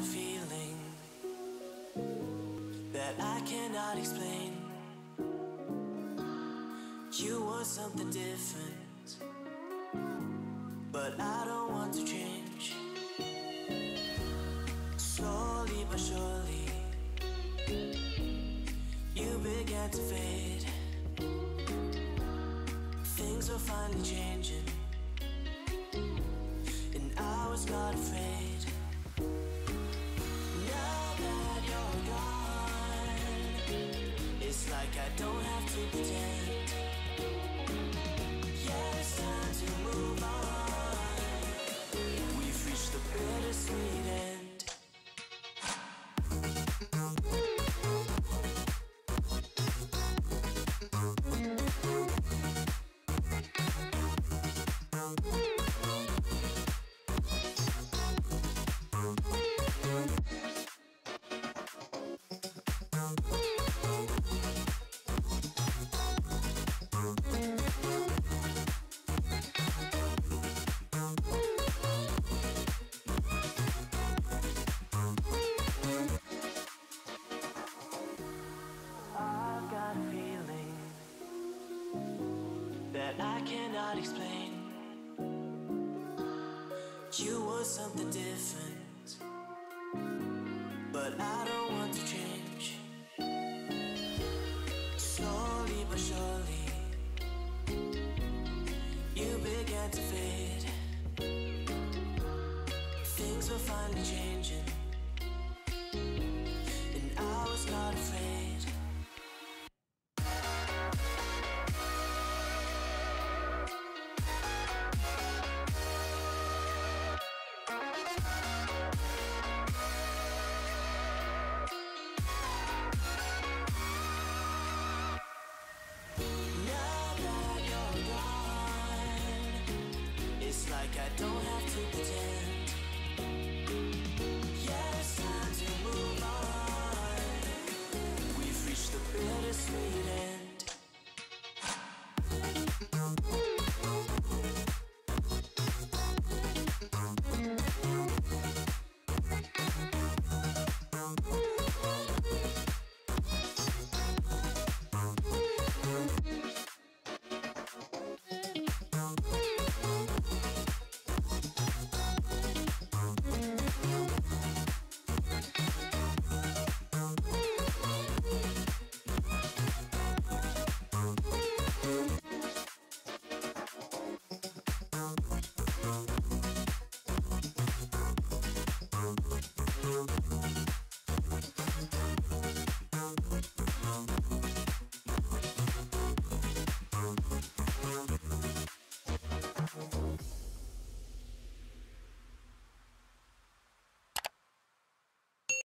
a feeling that I cannot explain. You want something different, but I don't want to change. Slowly but surely, you began to fade. Things were finally changing, and I was not afraid. Like I don't have to pretend. Yeah, it's time to move on. We've reached the bittersweet end. I've that I cannot explain. You want something different, but I don't want to change. Slowly but surely, you began to fade. Things were finally changing, like I don't have to pretend.